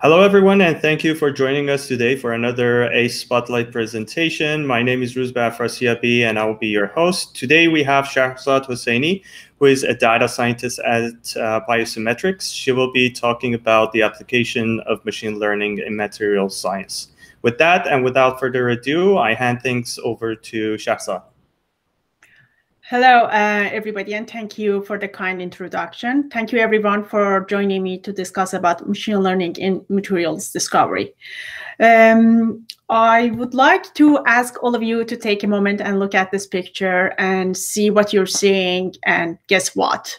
Hello, everyone, and thank you for joining us today for another ACE Spotlight presentation. My name is Rouzbeh Afrasiabi, and I will be your host. Today, we have Shahrzad Hosseini, who is a data scientist at uh, BioSymetrics. She will be talking about the application of machine learning in material science. With that, and without further ado, I hand things over to Shahrzad. Hello, uh, everybody, and thank you for the kind introduction. Thank you, everyone, for joining me to discuss about machine learning in materials discovery. Um, I would like to ask all of you to take a moment and look at this picture and see what you're seeing, and guess what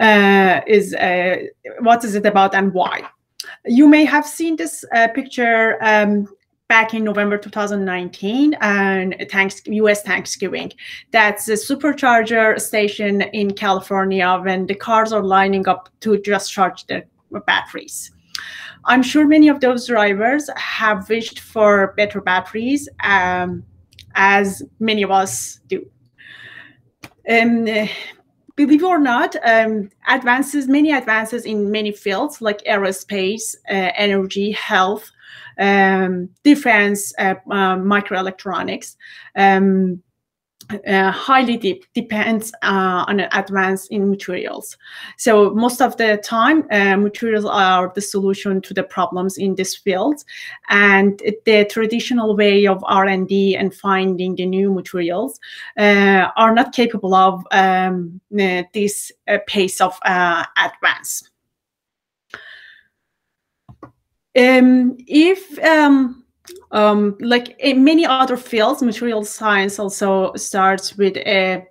uh, is uh, what is it about and why. You may have seen this uh, picture um, back in November 2019 and thanks US Thanksgiving. That's a supercharger station in California when the cars are lining up to just charge their batteries. I'm sure many of those drivers have wished for better batteries, um, as many of us do. Um, believe it or not, um, advances, many advances in many fields like aerospace, uh, energy, health, um, defense, uh, uh, microelectronics. Um, uh, highly de depends uh, on advance in materials. So most of the time, uh, materials are the solution to the problems in this field, and the traditional way of R&D and finding the new materials uh, are not capable of um, this pace of advance. Um, if um, um, like in many other fields, material science also starts with a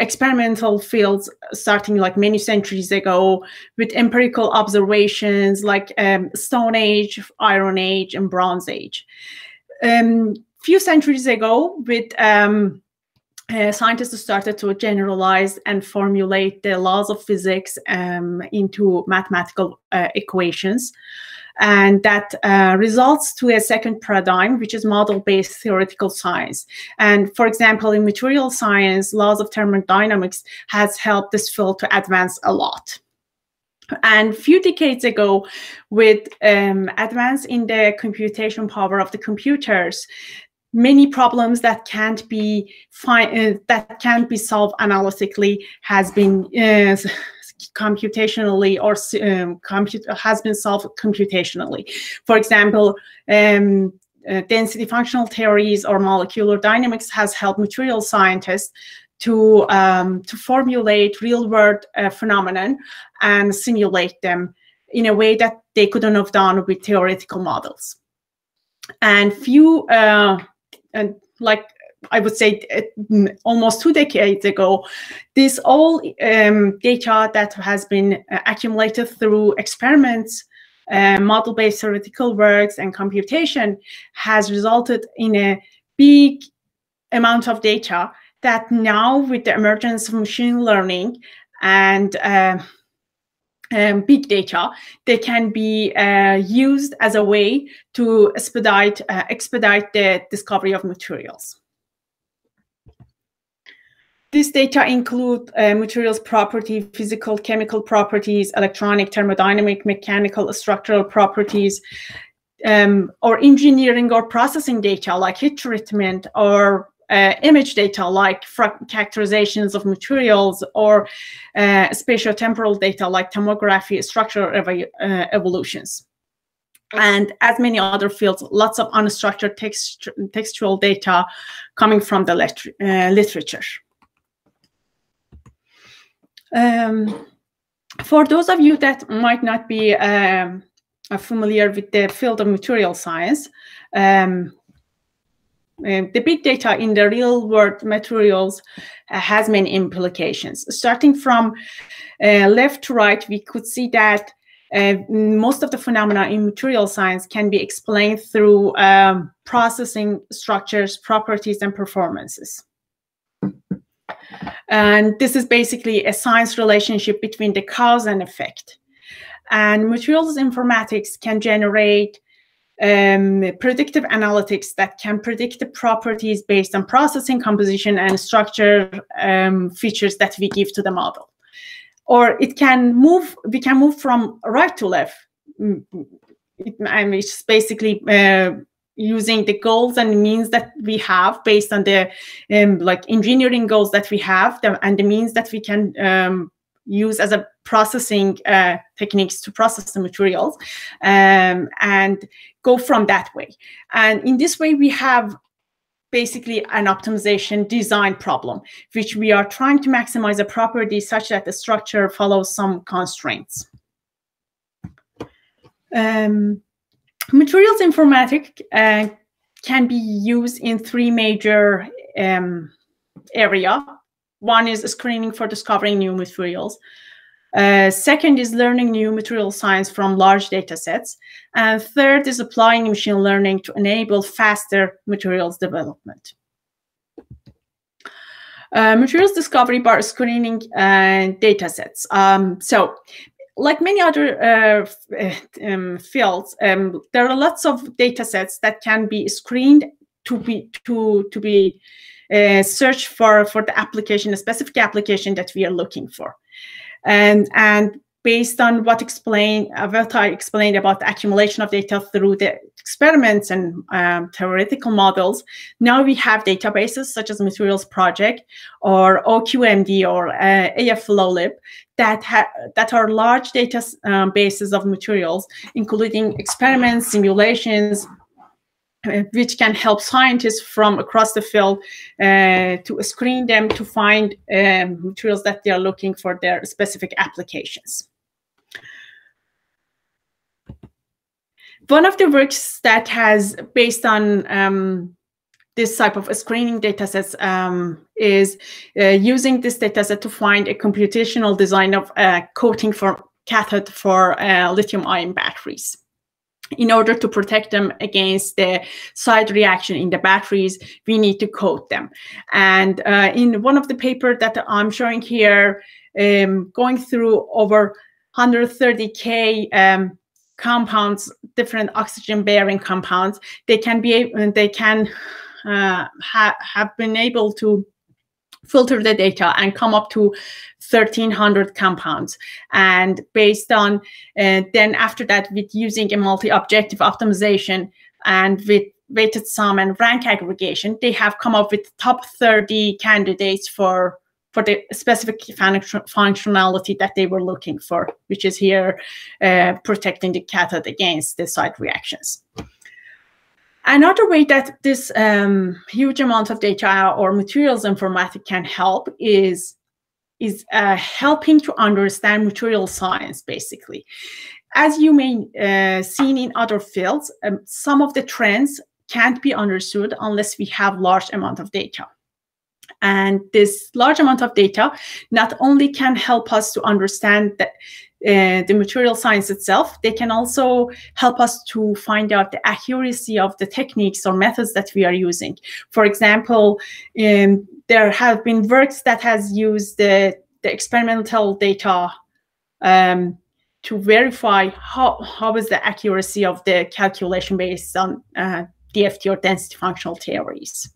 experimental fields starting like many centuries ago with empirical observations like um, Stone Age, Iron Age, and Bronze Age. Um, few centuries ago, with um, uh, scientists started to generalize and formulate the laws of physics um, into mathematical uh, equations and that uh, results to a second paradigm, which is model-based theoretical science. And for example, in material science, laws of thermodynamics has helped this field to advance a lot. And a few decades ago, with um, advance in the computation power of the computers, many problems that can't be uh, that can't be solved analytically has been uh, computationally or um, compute has been solved computationally. For example, um, uh, density functional theories or molecular dynamics has helped material scientists to um, to formulate real world uh, phenomenon and simulate them in a way that they couldn't have done with theoretical models. And few uh, and like I would say almost two decades ago, this all um, data that has been uh, accumulated through experiments, uh, model-based theoretical works, and computation has resulted in a big amount of data that now with the emergence of machine learning and uh, um, big data, they can be uh, used as a way to expedite, uh, expedite the discovery of materials. These data include uh, materials property, physical, chemical properties, electronic, thermodynamic, mechanical, structural properties, um, or engineering or processing data like heat treatment or uh, image data like characterizations of materials or uh, spatial temporal data like tomography, structural ev uh, evolutions. And as many other fields, lots of unstructured text textual data coming from the uh, literature. Um, for those of you that might not be um, familiar with the field of material science, um, uh, the big data in the real world materials uh, has many implications. Starting from uh, left to right, we could see that uh, most of the phenomena in material science can be explained through um, processing structures, properties, and performances. And this is basically a science relationship between the cause and effect. And materials informatics can generate um, predictive analytics that can predict the properties based on processing, composition, and structure um, features that we give to the model. Or it can move, we can move from right to left, it, I mean, it's basically uh, using the goals and means that we have based on the um, like engineering goals that we have the, and the means that we can um, use as a processing uh, techniques to process the materials um, and go from that way. And in this way, we have basically an optimization design problem, which we are trying to maximize a property such that the structure follows some constraints. Um, materials informatics uh, can be used in three major um, area. One is screening for discovering new materials. Uh, second is learning new material science from large data sets. And third is applying machine learning to enable faster materials development. Uh, materials discovery by screening uh, data sets. Um, so like many other uh, uh, um, fields, um, there are lots of data sets that can be screened to be to to be uh, searched for for the application, a specific application that we are looking for. And and based on what explained uh, what I explained about the accumulation of data through the experiments and um, theoretical models, now we have databases such as Materials Project or OQMD or uh, that that are large data um, bases of materials, including experiments, simulations, uh, which can help scientists from across the field uh, to screen them to find um, materials that they are looking for their specific applications. One of the works that has, based on um, this type of screening datasets, um, is uh, using this dataset to find a computational design of a coating for cathode for uh, lithium-ion batteries in order to protect them against the side reaction in the batteries, we need to coat them. And uh, in one of the paper that I'm showing here, um, going through over 130k um, compounds, different oxygen-bearing compounds, they can be they can uh, ha have been able to filter the data and come up to 1300 compounds. And based on uh, then after that with using a multi-objective optimization and with weighted sum and rank aggregation they have come up with top 30 candidates for for the specific functionality that they were looking for which is here uh, protecting the cathode against the side reactions Another way that this um, huge amount of data or materials informatics can help is is uh, helping to understand material science, basically. As you may uh, seen in other fields, um, some of the trends can't be understood unless we have large amount of data. And this large amount of data not only can help us to understand that uh, the material science itself, they can also help us to find out the accuracy of the techniques or methods that we are using. For example, um, there have been works that has used the, the experimental data um, to verify how, how is the accuracy of the calculation based on uh, DFT or density functional theories.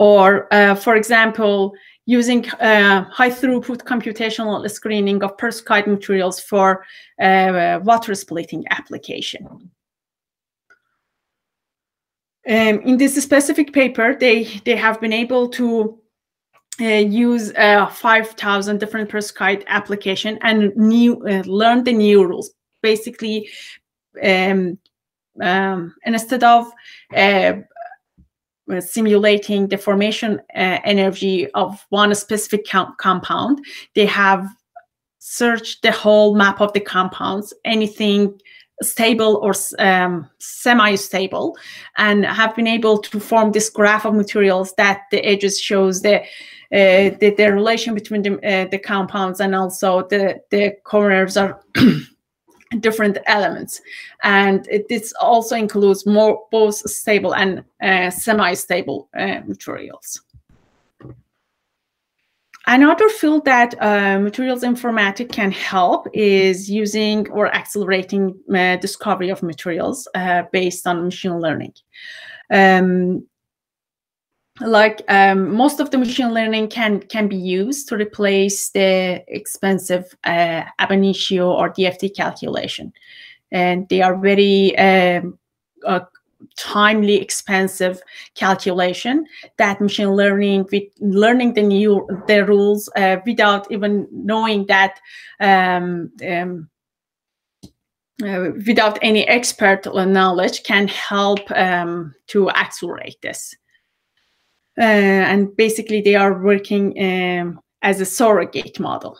Or, uh, for example, using uh, high throughput computational screening of perovskite materials for uh, water splitting application. Um, in this specific paper, they, they have been able to uh, use uh, 5,000 different perovskite application and new uh, learn the new rules. Basically, um, um, instead of uh, uh, simulating the formation uh, energy of one specific compound. They have searched the whole map of the compounds, anything stable or um, semi-stable, and have been able to form this graph of materials that the edges shows the uh, the, the, relation between the, uh, the compounds and also the, the corners are different elements. And it, this also includes more both stable and uh, semi-stable uh, materials. Another field that uh, materials informatics can help is using or accelerating uh, discovery of materials uh, based on machine learning. Um, like um, most of the machine learning can can be used to replace the expensive uh, ab initio or DFT calculation. and they are very um, uh, timely, expensive calculation that machine learning with learning the new the rules uh, without even knowing that um, um, uh, without any expert knowledge can help um, to accelerate this. Uh, and basically, they are working um, as a surrogate model,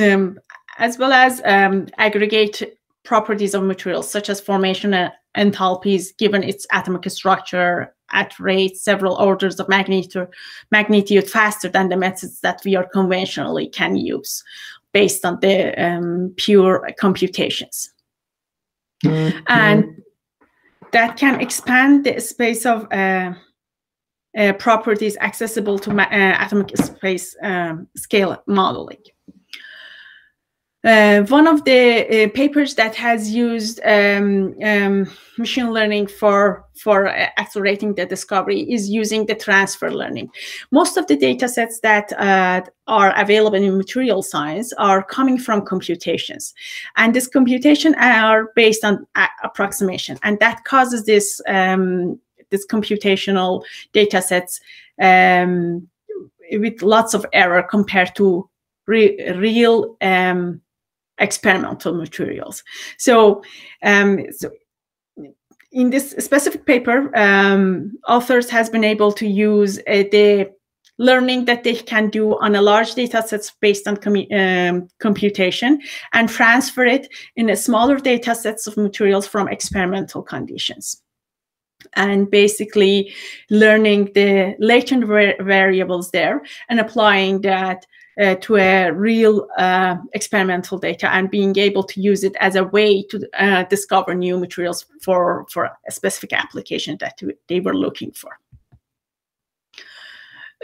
um, as well as um, aggregate properties of materials such as formation enthalpies given its atomic structure at rates several orders of magnitude, magnitude faster than the methods that we are conventionally can use based on the um, pure computations. Mm-hmm. And that can expand the space of uh, uh, properties accessible to uh, atomic space um, scale modeling. Uh, one of the uh, papers that has used um, um, machine learning for for uh, accelerating the discovery is using the transfer learning. Most of the data sets that uh, are available in material science are coming from computations, and this computation are based on approximation, and that causes this um, this computational data sets um, with lots of error compared to re real um, experimental materials. So, um, so in this specific paper, um, authors has been able to use uh, the learning that they can do on a large data sets based on um, computation and transfer it in a smaller data sets of materials from experimental conditions and basically learning the latent variables there and applying that uh, to a real uh, experimental data and being able to use it as a way to uh, discover new materials for, for a specific application that they were looking for.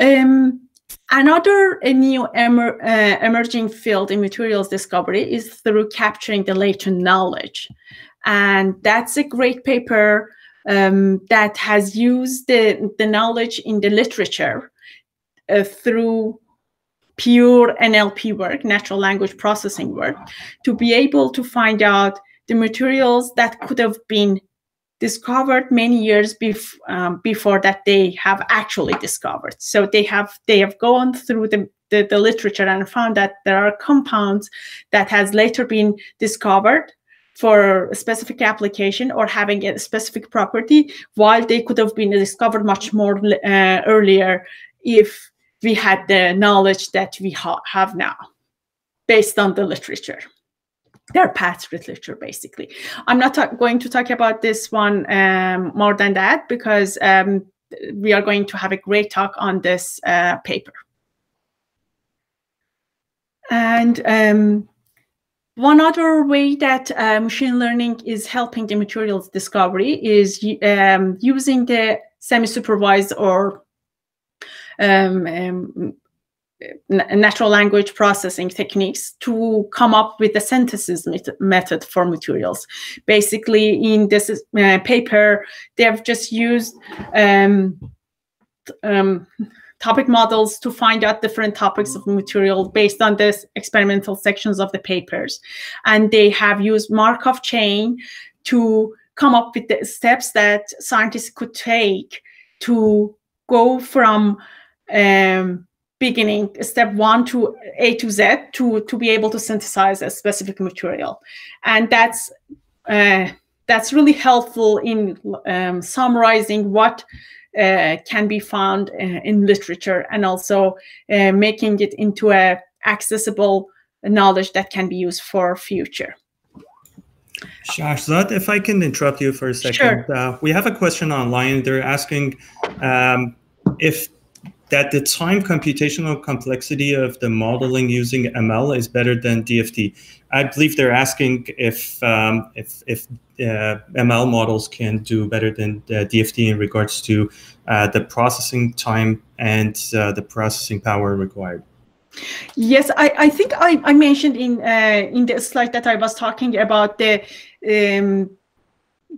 Um, another new emer uh, emerging field in materials discovery is through capturing the latent knowledge. And that's a great paper um, that has used the, the knowledge in the literature uh, through pure NLP work, natural language processing work, to be able to find out the materials that could have been discovered many years bef- um, before that they have actually discovered. So they have they have gone through the, the, the literature and found that there are compounds that has later been discovered for a specific application or having a specific property while they could have been discovered much more uh, earlier if we had the knowledge that we ha have now based on the literature. Their past literature basically. I'm not going to talk about this one um, more than that because um, we are going to have a great talk on this uh, paper. And um, one other way that uh, machine learning is helping the materials discovery is um, using the semi-supervised or um, um, natural language processing techniques to come up with a synthesis method for materials. Basically, in this uh, paper, they have just used um, um, topic models to find out different topics of material based on this experimental sections of the papers. And they have used Markov chain to come up with the steps that scientists could take to go from um, beginning step one to a to z to to be able to synthesize a specific material and that's uh, that's really helpful in um, summarizing what can be found uh, in literature and also uh, making it into a accessible knowledge that can be used for future Shahrzad, if I can interrupt you for a second. Sure. Uh, we have a question online. They're asking um, if that the time computational complexity of the modeling using ML is better than DFT. I believe they're asking if um, if, if uh, ML models can do better than DFT in regards to uh, the processing time and uh, the processing power required. Yes, I, I think I, I mentioned in uh, in the slide that I was talking about the um,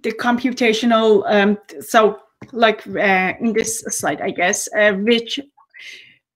the computational um, so like uh, in this slide, I guess, uh, which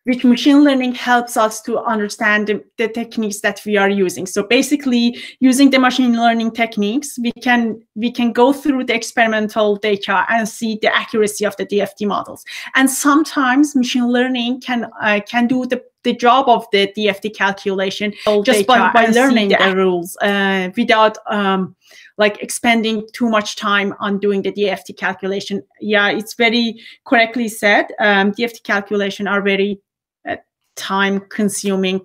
which machine learning helps us to understand the, the, techniques that we are using. So basically using the machine learning techniques we can we can go through the experimental data and see the accuracy of the dft models. And sometimes machine learning can uh, can do the the job of the dft calculation just by, by learning the, the rules. uh, without um, like expending too much time on doing the DFT calculation. Yeah, it's very correctly said. Um, DFT calculation are very time consuming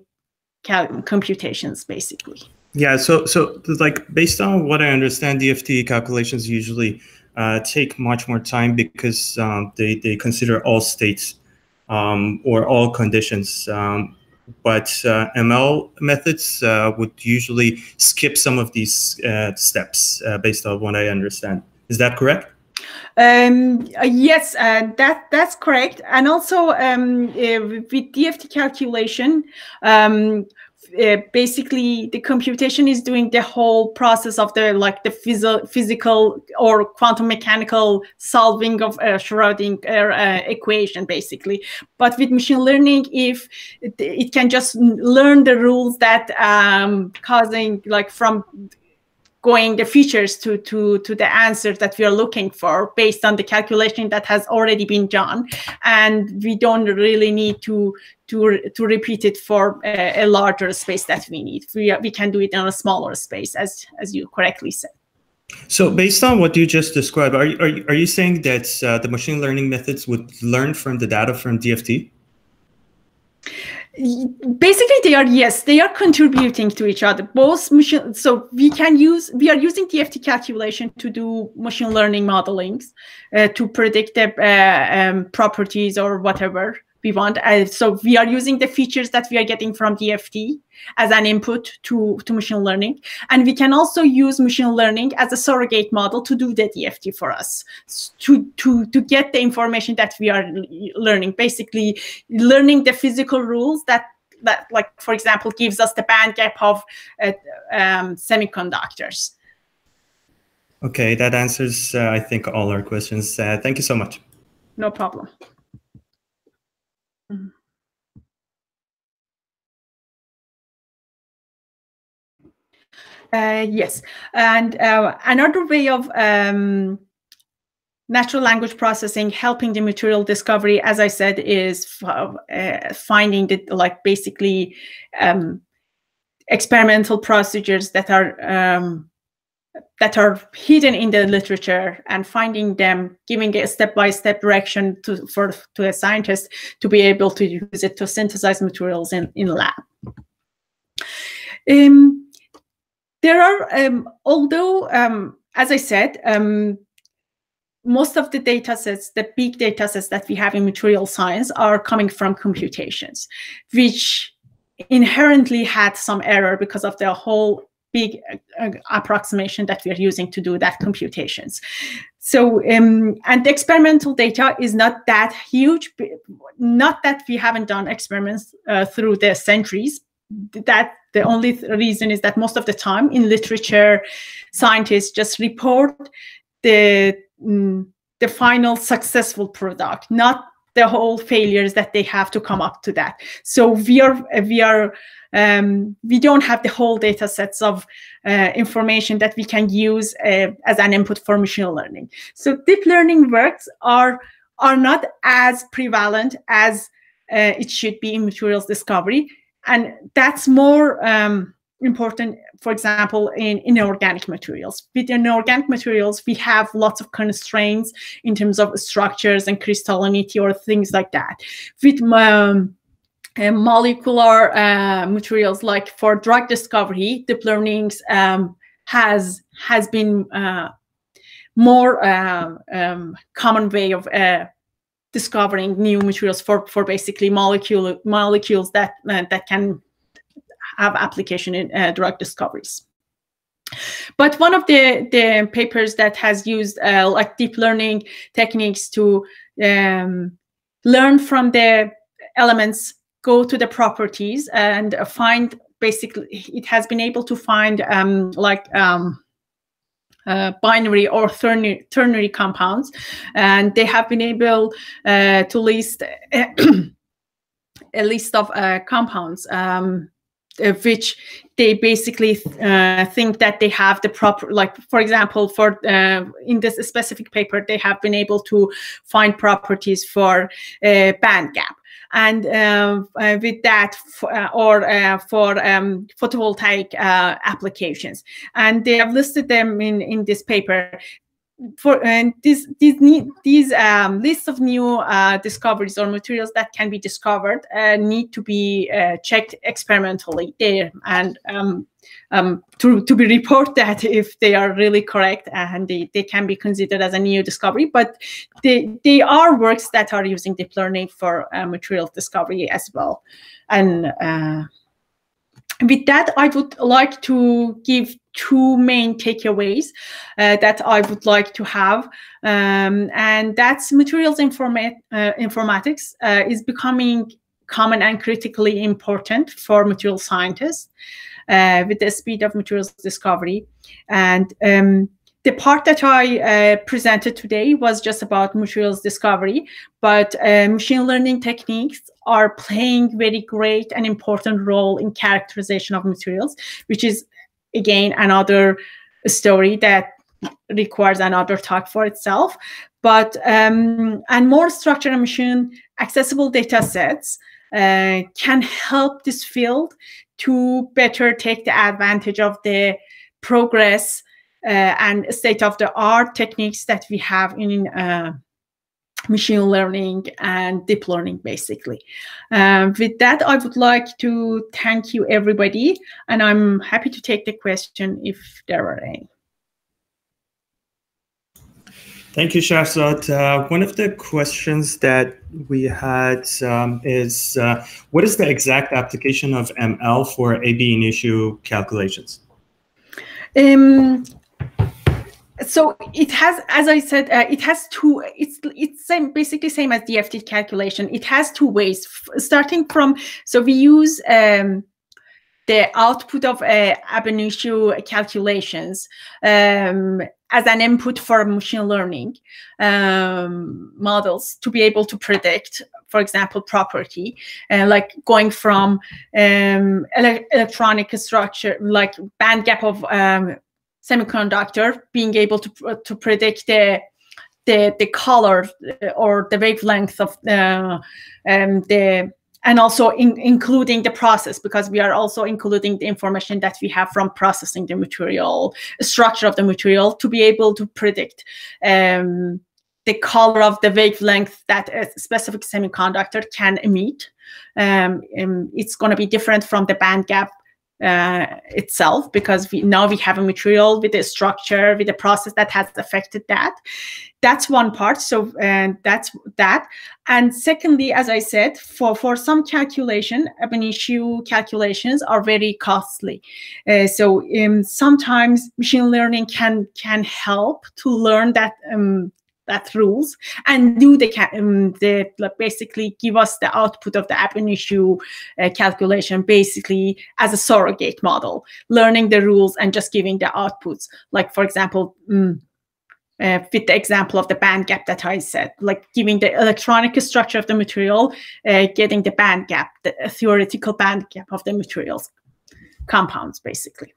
computations basically yeah so so like based on what i understand dft calculations usually uh, take much more time because um, they, they consider all states um, or all conditions um, but uh, ml methods uh, would usually skip some of these uh, steps uh, based on what i understand is that correct um, uh, yes, uh, that that's correct. And also um, with DFT calculation, um, uh, basically the computation is doing the whole process of the like the phys- physical or quantum mechanical solving of a Schrodinger uh, equation basically. But with machine learning if it, it can just learn the rules that um, causing like from going the features to to to the answers that we are looking for based on the calculation that has already been done. And we don't really need to to to repeat it for a, a larger space that we need. We, we can do it in a smaller space as as you correctly said. So based on what you just described are you, are you, are you saying that uh, the machine learning methods would learn from the data from dft basically they are yes they are contributing to each other. Both machine so we can use we are using dft calculation to do machine learning modelings uh, to predict the uh, um, properties or whatever we want. Uh, so we are using the features that we are getting from DFT as an input to, to machine learning. And we can also use machine learning as a surrogate model to do the DFT for us, to, to, to get the information that we are learning, basically learning the physical rules that that like for example gives us the band gap of uh, um, semiconductors. Okay that answers uh, i think all our questions. Uh, thank you so much. No problem Uh, yes, and uh, another way of um, natural language processing helping the material discovery, as I said, is uh, finding the like basically um, experimental procedures that are um, that are hidden in the literature and finding them, giving a step-by-step direction to for to a scientist to be able to use it to synthesize materials in in lab. Um, there are, um, although, um, as I said, um, most of the data sets, the big data sets that we have in material science are coming from computations, which inherently had some error because of the whole big uh, approximation that we are using to do that computations. So, um, and the experimental data is not that huge, not that we haven't done experiments uh, through the centuries, that the only reason is that most of the time in literature, scientists just report the mm, the final successful product, not the whole failures that they have to come up to that. So we are we are um, we don't have the whole data sets of uh, information that we can use uh, as an input for machine learning. So deep learning works are are not as prevalent as uh, it should be in materials discovery and that's more um, important for example in inorganic materials. With inorganic materials we have lots of constraints in terms of structures and crystallinity or things like that. With um, uh, molecular uh, materials like for drug discovery deep learning um, has has been uh, more uh, um, common way of uh, discovering new materials for for basically molecule molecules that uh, that can have application in uh, drug discoveries. But one of the, the papers that has used uh, like deep learning techniques to um, learn from the elements, go to the properties and find basically, it has been able to find um, like um, uh, binary or ternary, ternary, compounds, and they have been able uh, to list a list of uh, compounds um, which they basically uh, think that they have the proper like for example for uh, in this specific paper they have been able to find properties for uh, band gap and uh, uh, with that uh, or for um, photovoltaic applications. And they have listed them in in this paper for and these these need, these um, lists of new uh, discoveries or materials that can be discovered uh, need to be uh, checked experimentally there and um, um, to, to be report that if they are really correct and they, they can be considered as a new discovery. But they, they are works that are using deep learning for uh, material discovery as well. And uh, with that, I would like to give two main takeaways uh, that I would like to have. Um, and that's materials informa uh, informatics uh, is becoming common and critically important for material scientists uh, with the speed of materials discovery. And um, the part that I uh, presented today was just about materials discovery, but uh, machine learning techniques are playing very great and important role in characterization of materials, which is again another story that requires another talk for itself. But um, and more structured machine accessible data sets uh, can help this field to better take the advantage of the progress uh, and state of the art techniques that we have in uh, machine learning and deep learning basically um, with that i would like to thank you everybody and i'm happy to take the question if there are any Thank you, Shahrzad. Uh, one of the questions that we had um, is, uh, what is the exact application of ML for AB initio calculations? Um, so it has as i said uh, it has two it's it's same basically same as dft calculation. It has two ways starting from so we use um, the output of uh, ab initio calculations um, as an input for machine learning um, models to be able to predict, for example, property, uh, like going from um, ele electronic structure, like band gap of um, semiconductor being able to to predict the the the color uh, or the wavelength of uh, um, the and also in, including the process because we are also including the information that we have from processing the material structure of the material to be able to predict um, the color of the wavelength that a specific semiconductor can emit. Um, it's going to be different from the band gap uh, itself because we now we have a material with a structure with a process that has affected that. That's one part. So and that's that. And secondly as i said for for some calculation ab initio calculations are very costly. Uh, so um, sometimes machine learning can can help to learn that um, that rules and do the, um, the like basically give us the output of the ab initio uh, calculation basically as a surrogate model, learning the rules and just giving the outputs. Like for example, um, uh, with the example of the band gap that I said, like giving the electronic structure of the material, uh, getting the band gap, the theoretical band gap of the materials, compounds basically.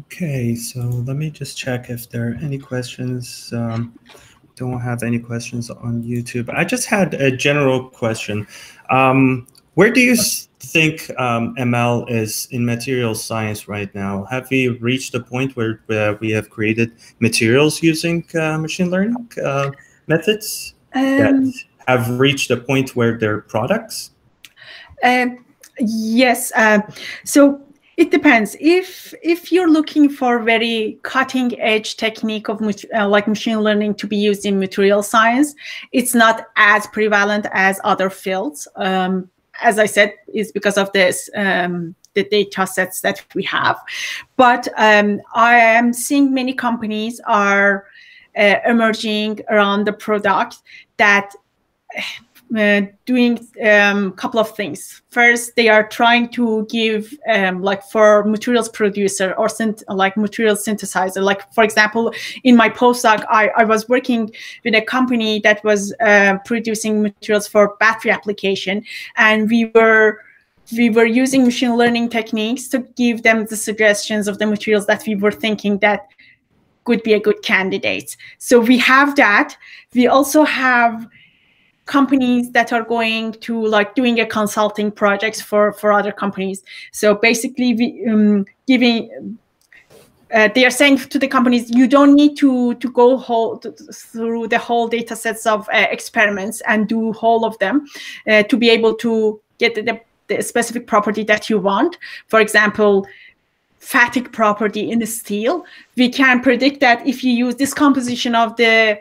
Okay, so let me just check if there are any questions. Um, don't have any questions on YouTube. I just had a general question. Um, where do you think um, ML is in material science right now? Have we reached a point where, where we have created materials using uh, machine learning uh, methods that um, have reached a point where they're products? Uh, yes. So it depends. If if you're looking for very cutting edge technique of uh, like machine learning to be used in material science, it's not as prevalent as other fields. Um, as I said, is because of this um, the data sets that we have. But um, I am seeing many companies are uh, emerging around the product that uh, doing a um, couple of things. First, they are trying to give, um, like for materials producer or like materials synthesizer. Like for example, in my postdoc, I, I was working with a company that was uh, producing materials for battery application, and we were we were using machine learning techniques to give them the suggestions of the materials that we were thinking that could be a good candidate. So we have that. We also have companies that are going to like doing a consulting projects for for other companies. So basically we um, giving uh, they are saying to the companies you don't need to to go whole through the whole data sets of uh, experiments and do all of them uh, to be able to get the, the specific property that you want. For example fatigue property in the steel. We can predict that if you use this composition of the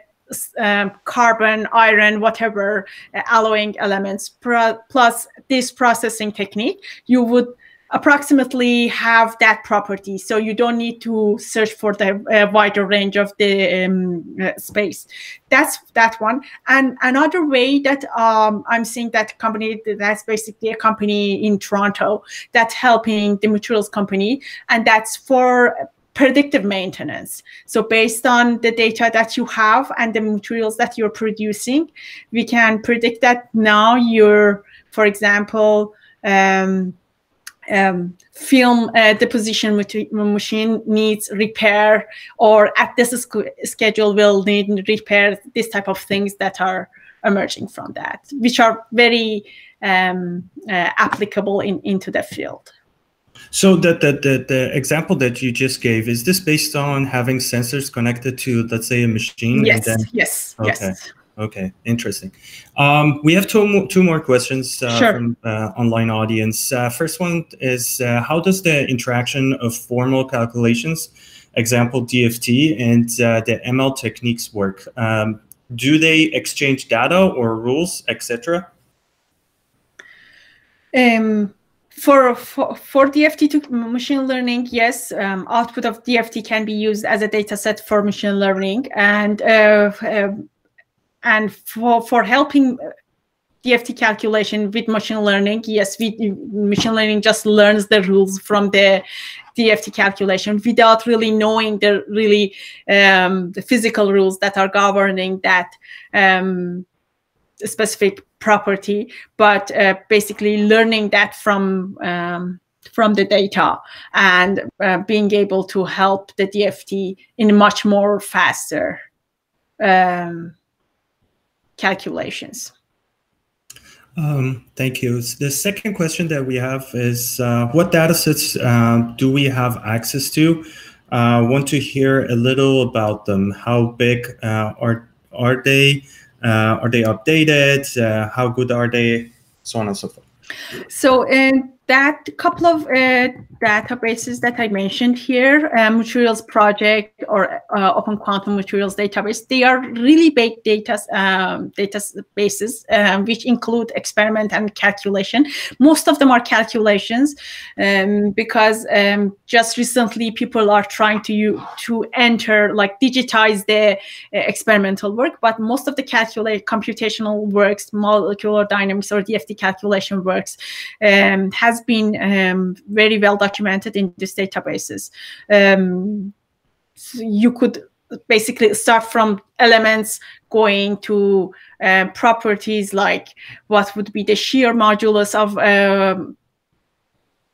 um, carbon, iron, whatever uh, alloying elements, plus this processing technique, you would approximately have that property. So you don't need to search for the uh, wider range of the um, uh, space. That's that one. And another way that um, I'm seeing that company, that's basically a company in Toronto that's helping the materials company. And that's for predictive maintenance. So based on the data that you have and the materials that you're producing, we can predict that now you're, for example, um, um, film uh, deposition machine needs repair or at this schedule will need repair, this type of things that are emerging from that, which are very um, uh, applicable in, into the field. So the, the, the, the, example that you just gave, is this based on having sensors connected to, let's say, a machine? Yes, then... yes, okay. yes. Okay, interesting. Um, we have two more, two more questions uh, sure. from uh, online audience. Uh, first one is, uh, how does the interaction of formal calculations, example DFT, and uh, the ML techniques work? Um, do they exchange data or rules, etc.? Um, for, for, for DFT to machine learning, yes, um, output of DFT can be used as a data set for machine learning. And, uh, uh, and for, for helping DFT calculation with machine learning, yes, we, machine learning just learns the rules from the DFT calculation without really knowing the really um, the physical rules that are governing that um, specific property, but uh, basically learning that from um, from the data and uh, being able to help the DFT in much more faster um, calculations. Um, thank you. The second question that we have is uh, what data sets uh, do we have access to? I uh, want to hear a little about them. How big uh, are, are they? Uh, are they updated? Uh, how good are they? So on and so forth. So, in that couple of uh, databases that I mentioned here, uh, Materials Project or uh, Open Quantum Materials Database, they are really big data um, databases um, which include experiment and calculation. Most of them are calculations um, because um, just recently people are trying to to enter like digitize the uh, experimental work, but most of the computational works, molecular dynamics or DFT calculation works um, has has been um, very well documented in these databases. Um, so you could basically start from elements going to uh, properties like what would be the shear modulus of um,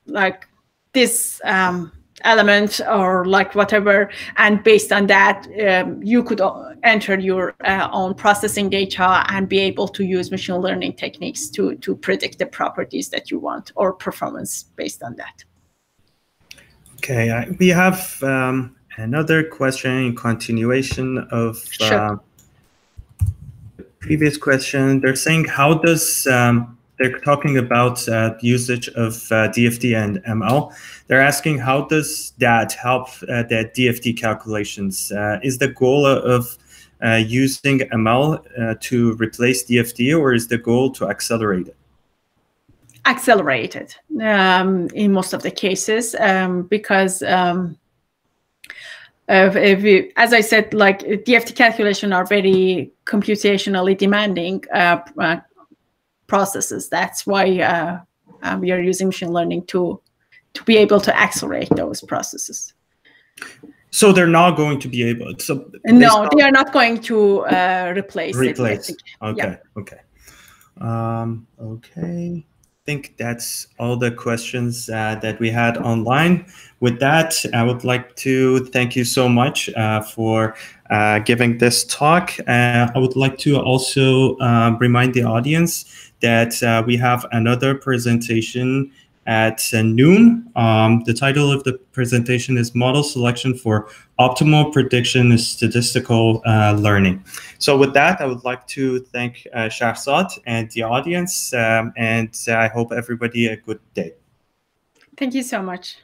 like this um, element or like whatever and based on that um, you could enter your uh, own processing data and be able to use machine learning techniques to to predict the properties that you want or performance based on that okay I, we have um, another question in continuation of sure. uh, previous question they're saying how does um, they're talking about uh, usage of uh, DFT and ML. They're asking how does that help uh, the DFT calculations? Uh, is the goal of uh, using ML uh, to replace DFT, or is the goal to accelerate it? Accelerate it um, in most of the cases um, because. Um, as I said, like DFT calculation are very computationally demanding processes. That's why uh, uh, we are using machine learning to to be able to accelerate those processes. So they're not going to be able. So no, they are not going to uh, replace, replace. it. Okay. Yeah. Okay. Um, okay. I think that's all the questions uh, that we had online. With that, I would like to thank you so much uh, for uh, giving this talk. Uh, I would like to also uh, remind the audience that uh, we have another presentation at noon. Um, the title of the presentation is Model Selection for Optimal Prediction in Statistical uh, Learning. So with that, I would like to thank uh, Shahrzad and the audience, um, and I hope everybody a good day. Thank you so much.